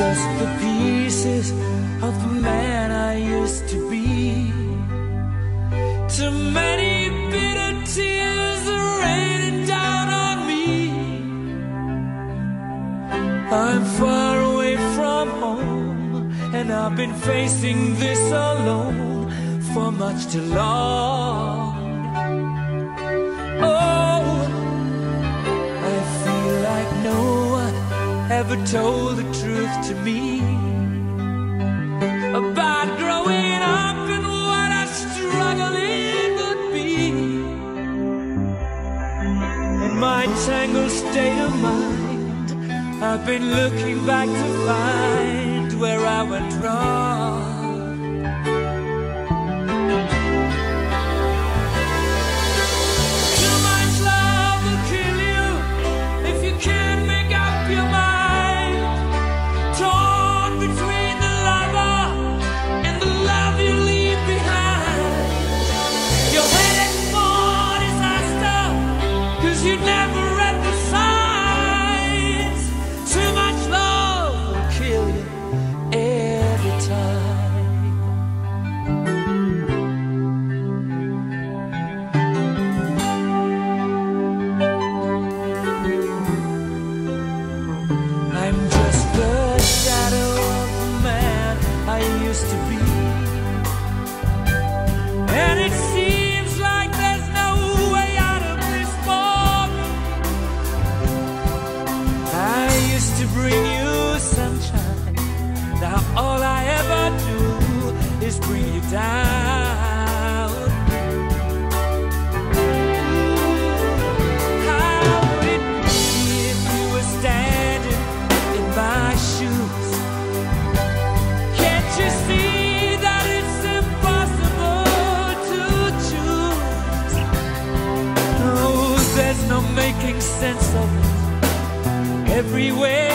just the pieces of the man I used to be. Too many bitter tears are raining down on me. I'm far away from home, and I've been facing this alone for much too long. Ever told the truth to me about growing up and what a struggle it would be. In my tangled state of mind, I've been looking back to find where I went wrong. Cause you never to bring you sunshine. Now all I ever do is bring you down. How would it be if you were standing in my shoes? Can't you see that it's impossible to choose? No, there's no making sense of it. Every way I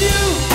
you.